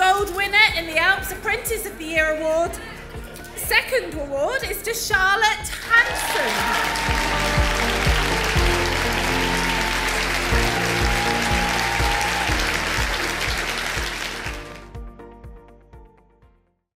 gold winner in the Alps Apprentice of the Year award. Second award is to Charlotte Hanson.